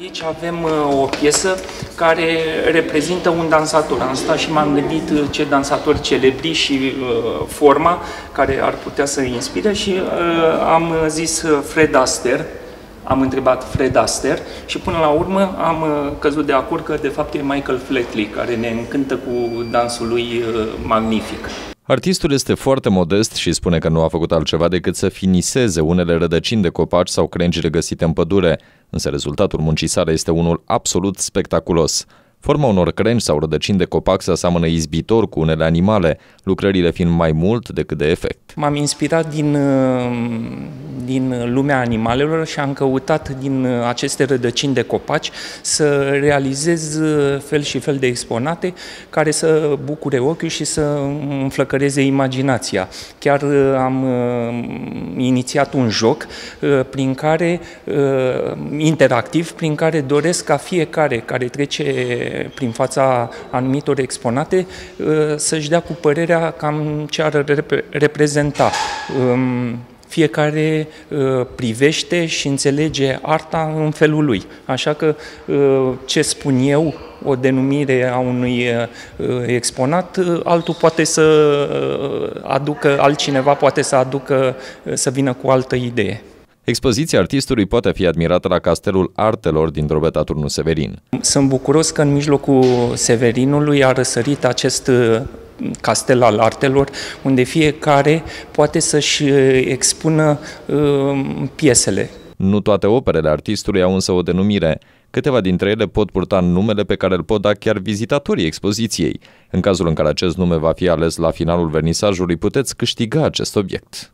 Aici avem uh, o piesă care reprezintă un dansator. Am stat și m-am gândit uh, ce dansatori celebri și uh, forma care ar putea să inspire și uh, am zis uh, Fred Astaire, am întrebat Fred Astaire și până la urmă am uh, căzut de acord că de fapt e Michael Flatley care ne încântă cu dansul lui uh, magnific. Artistul este foarte modest și spune că nu a făcut altceva decât să finiseze unele rădăcini de copaci sau crengi regăsite în pădure, însă rezultatul muncii sale este unul absolut spectaculos. Forma unor crengi sau rădăcini de copac se aseamănă izbitor cu unele animale, lucrările fiind mai mult decât de efect. M-am inspirat din, uh, din lumea animalelor și am căutat din uh, aceste rădăcini de copaci să realizez uh, fel și fel de exponate care să bucure ochiul și să înflăcăreze imaginația. Chiar am inițiat un joc prin care, interactiv, prin care doresc ca fiecare care trece prin fața anumitor exponate să-și dea cu părerea cam ce ar reprezenta. Fiecare privește și înțelege arta în felul lui. Așa că ce spun eu, o denumire a unui exponat, altul poate să aducă, altcineva poate să aducă, să vină cu altă idee. Expoziția artistului poate fi admirată la Castelul Artelor din Drobeta Turnul Severin. Sunt bucuros că în mijlocul Severinului a răsărit acest castel al artelor, unde fiecare poate să-și expună uh, piesele. Nu toate operele artistului au însă o denumire. Câteva dintre ele pot purta numele pe care îl pot da chiar vizitatorii expoziției. În cazul în care acest nume va fi ales la finalul vernisajului, puteți câștiga acest obiect.